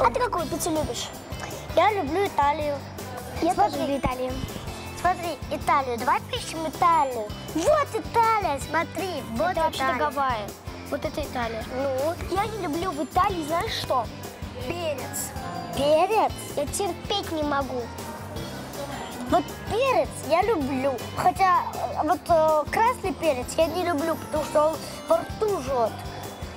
А ты какую пиццу любишь? Я люблю Италию. Я Смотри. тоже люблю Италию. Смотри, Италию. Давай пишем Италию. Вот Италия, смотри. Вот это вообще. Гавайи. Вот это Италия. Ну, Я не люблю в Италии, знаешь что? Перец. перец. Я терпеть не могу. Вот перец я люблю. Хотя э, вот э, красный перец я не люблю, потому что он во рту жжет.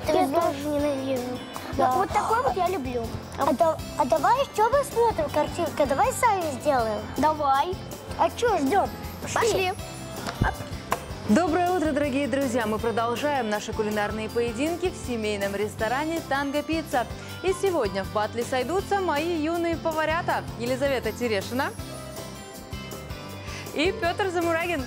Ты Я тоже ненавижу. Да. Вот такой вот я люблю. А, да- а давай что мы смотрим картинка? Давай сами сделаем. Давай. А что ждем? Пошли. Доброе утро, дорогие друзья! Мы продолжаем наши кулинарные поединки в семейном ресторане «Танго Пицца». И сегодня в батле сойдутся мои юные поварята Елизавета Терешина и Петр Замурагин.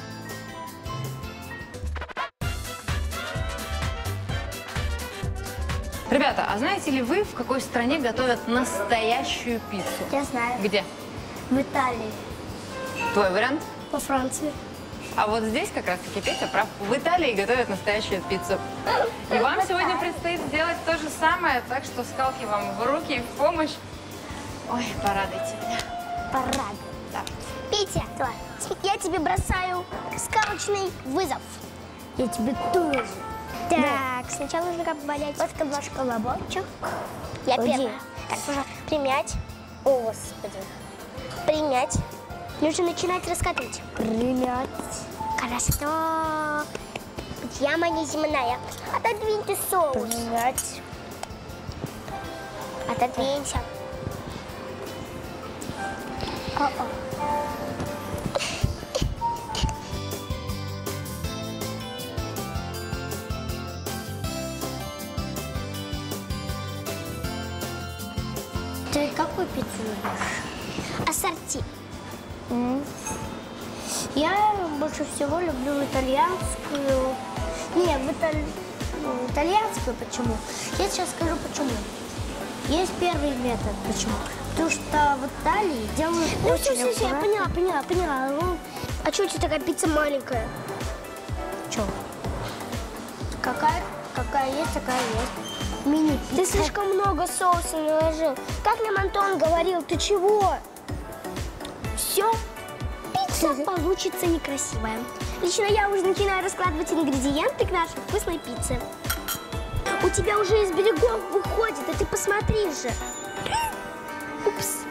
Ребята, а знаете ли вы, в какой стране готовят настоящую пиццу? Я знаю. Где? В Италии. Твой вариант? Во Франции. А вот здесь как раз таки Петя прав. В Италии готовят настоящую пиццу. И вам сегодня предстоит сделать то же самое, так что скалки вам в руки и в помощь. Ой, порадуйте меня. Парад. Да. Петя, я тебе бросаю скалочный вызов. Я тебе тоже. Так, сначала нужно как валять. Вот наш колобочек. Я Иди. первая. Так, нужно примять, О, господи. примять. Нужно начинать раскатывать. Принять. Хорошо. Яма неземная. Отодвиньте соус. Принять. Отодвинься. О-о. Ты какую пиццу любишь? Ассорти. Я больше всего люблю итальянскую. Не, в италь- итальянскую почему? Я сейчас скажу почему. Есть первый метод. Почему? Потому что в Италии делают Ну очень все, все, все, я поняла, поняла, поняла. Ну, а что у тебя такая пицца маленькая? Чё? Какая, какая есть, такая есть. Мини Ты слишком много соуса наложил. Как нам Антон говорил, ты чего? Все, пицца получится некрасивая. Лично я уже начинаю раскладывать ингредиенты к нашей вкусной пицце. У тебя уже из берегов выходит, а ты посмотри же. Упс.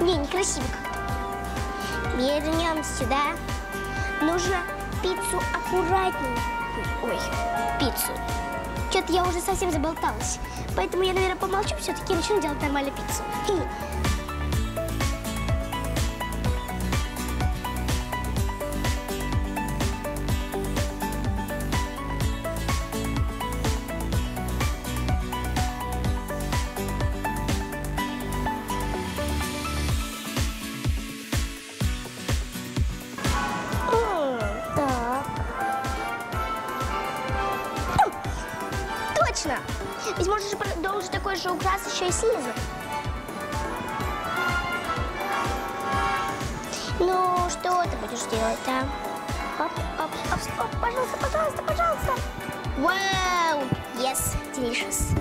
Не, некрасиво как-то. Вернем сюда. Нужно пиццу аккуратнее. Ой, пиццу. Что-то я уже совсем заболталась. Поэтому я, наверное, помолчу все-таки и начну делать нормальную пиццу. Точно! Ведь же продолжить такой же украс еще и снизу. Ну, что ты будешь делать, а? Оп, оп, оп, оп, пожалуйста, пожалуйста, пожалуйста. Вау! Yes, delicious.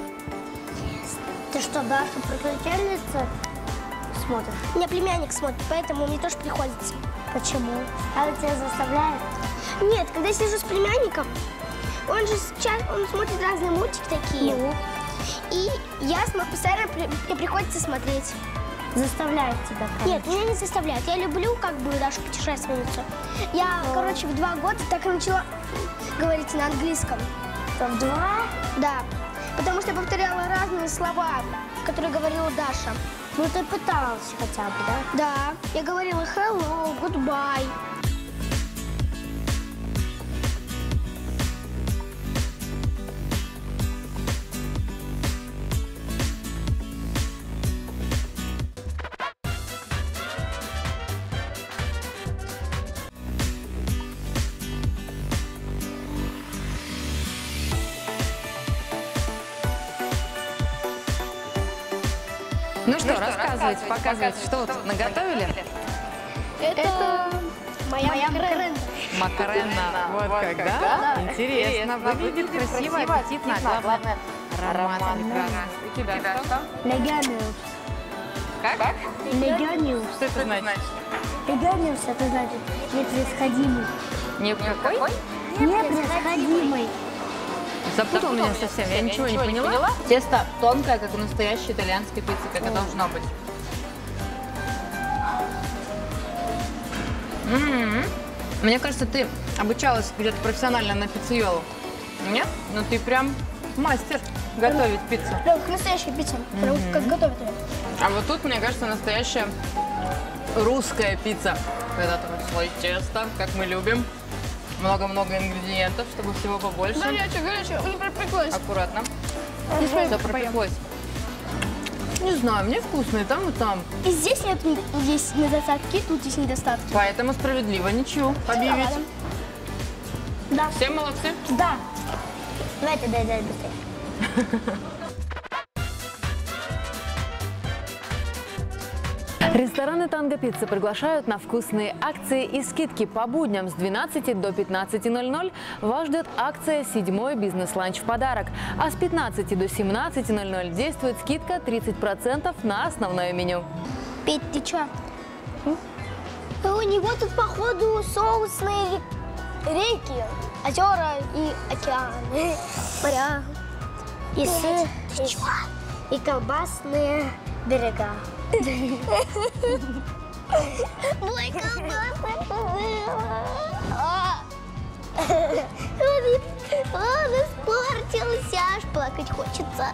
Ты что, Даша, приключенница смотришь? У меня племянник смотрит, поэтому мне тоже приходится. Почему? Она тебя заставляет? Нет, когда я сижу с племянником, он же сейчас, он смотрит разные мультики такие. Ну, И я постоянно при- мне приходится смотреть. заставляет тебя, Нет, короче. меня не заставляют. Я люблю, как бы, Дашу путешественницу. Я, короче, в два года так и начала говорить на английском. Там два? Да. Потому что я повторяла разные слова, которые говорила Даша. Ну, ты пыталась хотя бы, да? Да. Я говорила hello, goodbye. Ну что, рассказывайте, показывайте, что вы тут наготовили? Это, моя, Макрен. Макарена. Вот как, да? Интересно. Выглядит красиво, аппетитно, а главное Аромат прекрасный. У тебя что? Легиониус. Как? Легиониус. Что это значит? Легиониус это значит непревосходимый. Не какой? Непревосходимый. Запутал меня совсем, я ничего не поняла. Тесто тонкое, как у настоящей итальянской пиццы, как и должно быть. М. Мне кажется, ты обучалась где-то профессионально на пиццеолу. Нет? Ну ты прям мастер готовить пиццу. Да, как настоящая пицца. Прям как готовят ее. А вот тут, мне кажется, настоящая русская пицца. Когда там слой теста, как мы любим. Много-много ингредиентов, чтобы всего побольше. Горячая, горячая. Не пропеклась. Аккуратно. Не Все пропеклось. Не знаю, мне вкусно и там, и там. И здесь нет, есть недостатки, тут есть недостатки. Поэтому справедливо ничего объявить. Да. Все молодцы. Да. Давайте, дай, дай быстрее. Рестораны Танго Пицца приглашают на вкусные акции и скидки по будням с 12 до 15.00. Вас ждет акция «Седьмой бизнес-ланч в подарок». А с 15 до 17.00 действует скидка 30% на основное меню. Петь, ты чё? У него тут, походу, соусные реки, озера и океаны, моря. И сыр, и колбасные берега. Мой колбасный А. Он, испортился, аж плакать хочется.